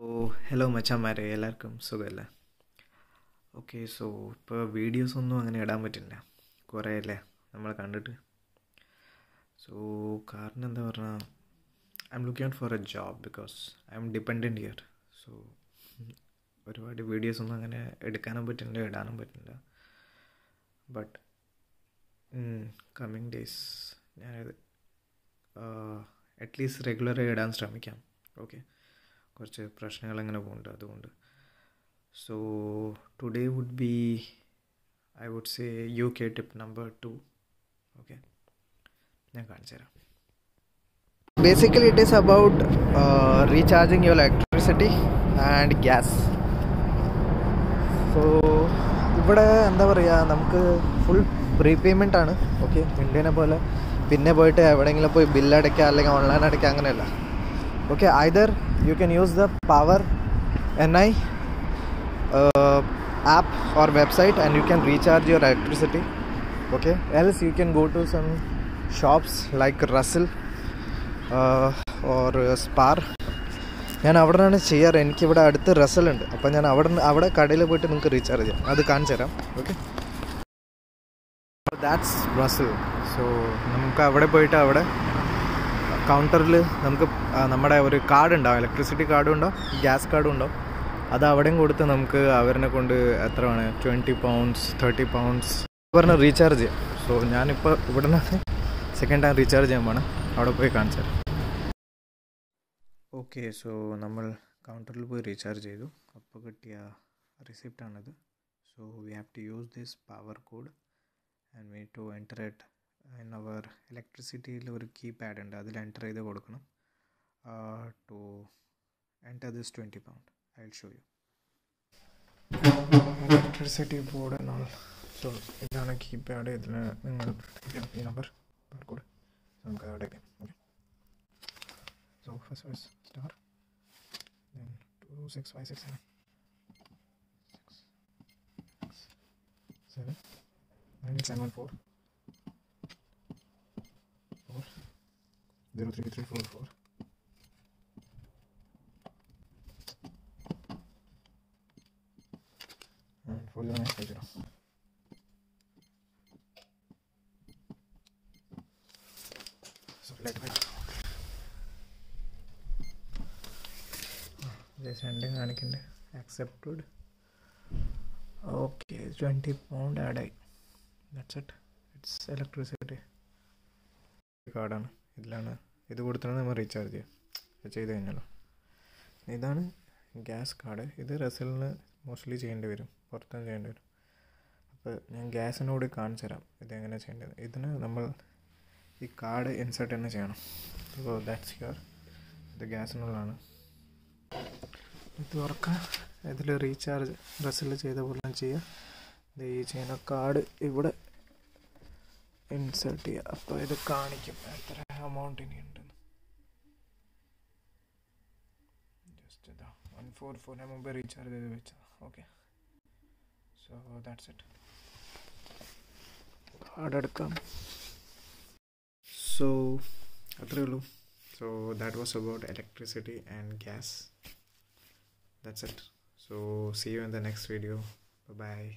ഓ hello മച്ചാമാരെ എല്ലാവർക്കും സുഖമല്ലേ ഓക്കെ സോ ഇപ്പോൾ വീഡിയോസ് ഒന്നും അങ്ങനെ ഇടാൻ പറ്റില്ല. കുറേ അല്ലേ നമ്മൾ കണ്ടിട്ട്. സോ കാരണം എന്താ പറഞ്ഞാൽ I'm looking out for a job because I'm dependent here so ഒരുപാട് വീഡിയോസ് ഒന്നും അങ്ങനെ എടുക്കാനും പറ്റുന്നില്ല ഇടാനും പറ്റുന്നില്ല ബട്ട് കമ്മിങ് ഡേയ്സ് ഞാനത് അറ്റ്ലീസ്റ്റ് റെഗുലറായി ഇടാൻ ശ്രമിക്കാം. ഓക്കെ കുറച്ച് പ്രശ്നങ്ങൾ അങ്ങനെ പോകുന്നുണ്ട് അതുകൊണ്ട്. So today would be I would say U K tip number two okay ഞാൻ കാണിച്ചു തരാം. It is about uh, recharging your electricity and gas. So ഇവിടെ എന്താ പറയുക നമുക്ക് ഫുൾ പ്രീപേയ്മെന്റ് ആണ്. ഓക്കെ ഇന്ത്യനെ പോലെ. പിന്നെ പോയിട്ട് എവിടെയെങ്കിലും പോയി ബില്ല് അടയ്ക്കുക അല്ലെങ്കിൽ ഓൺലൈൻ അടയ്ക്കുക അങ്ങനെയല്ല. Okay either you can use the power N I app or website and you can recharge your electricity okay else you can go to some shops like Russell or Spar ഞാൻ അവിടെ നിന്നാണ് ചെയ്യാറ്. എനിക്കിവിടെ അടുത്ത് Russell ഉണ്ട്. അപ്പോൾ ഞാൻ അവിടെ അവിടെ കടയിൽ പോയിട്ട് നിങ്ങൾക്ക് റീചാർജ് ചെയ്യാം. അത് കാണിച്ചു തരാം. ഓക്കെ ദാറ്റ്സ് റസൽ സോ നമുക്ക് അവിടെ പോയിട്ട് അവിടെ കൗണ്ടറിൽ നമുക്ക് നമ്മുടെ ഒരു കാർഡ് ഉണ്ടാവും ഇലക്ട്രിസിറ്റി കാർഡും ഉണ്ടാവും ഗ്യാസ് കാർഡും ഉണ്ടാവും അത് അവിടെയും കൊടുത്ത് നമുക്ക് അവരിനെ കൊണ്ട് എത്ര വേണം ട്വന്റി പൗണ്ട്സ് തേർട്ടി പൗണ്ട്സ് പറഞ്ഞ് റീചാർജ് ചെയ്യാം. സോ ഞാനിപ്പോൾ ഇവിടെ നിന്ന് സെക്കൻഡ് ടൈം റീചാർജ് ചെയ്യാൻ വേണം അവിടെ പോയി കാണിച്ചാൽ ഓക്കെ സോ നമ്മൾ കൗണ്ടറിൽ പോയി റീചാർജ് ചെയ്തു. അപ്പോൾ കിട്ടിയ റിസിപ്റ്റാണിത് so we have to use this power code and we to enter it our ഇലക്ട്രിസിറ്റിയിൽ ഒരു കീപാഡ് ഉണ്ട് അതിൽ എൻ്റർ ചെയ്ത് കൊടുക്കണം to enter this twenty pound I will show you electricity board എന്നാൽ സോ ഇതാണ് കീപാഡ് ഇതിൽ നിങ്ങൾ ഈ നമ്പർ കോഡ് നമുക്ക് അവിടെ okay so first first star then 2 6 5 6 7 6 7 9 7 4 zero three three four four. And four zero nine five zero. So let me. Sending കാണിക്കണ്ടേ accepted okay twenty pound add ആയി that's it it's electricity കാർഡാണ് ഇതിലാണ്. ഇത് കൊടുത്താണ് നമ്മൾ recharge ചെയ്യുക. ചെയ്ത് കഴിഞ്ഞല്ലോ ഇതാണ് ഗ്യാസ് കാർഡ്. ഇത് റസലിന് മോസ്റ്റ്ലി ചെയ്യേണ്ടി വരും. പുറത്തുനിന്ന് ചെയ്യേണ്ടി വരും. അപ്പോൾ ഞാൻ ഗ്യാസിനോട് കാണിച്ചു തരാം. ഇതെങ്ങനെ ചെയ്യേണ്ടത്. ഇതിന് നമ്മൾ ഈ കാർഡ് ഇൻസേർട്ട് തന്നെ ചെയ്യണം. അപ്പോൾ ദാറ്റ്സ് യുവർ ഇത് ഗ്യാസിനുള്ളതാണ്. ഇത് തുറക്കാം ഇതിൽ റീചാർജ് റസൽ ചെയ്ത പോലെ ചെയ്യുക. ഈ ചെയ്യുന്ന കാർഡ് ഇവിടെ ഇൻസേർട്ട് ചെയ്യുക അപ്പോൾ ഇത് കാണിക്കും. എത്ര എമൗണ്ട് ഇനി ഉണ്ടെന്ന് ജസ്റ്റ് ഇതാ വൺ ഫോർ ഫോറിന് മുമ്പ് റീചാർജ് ചെയ്ത് വെച്ചതാ. Okay so that's it card എടുക്കാം. സോ അത്രേ ഉള്ളൂ. So that was about electricity and gas that's it. So see you in the next video. Bye bye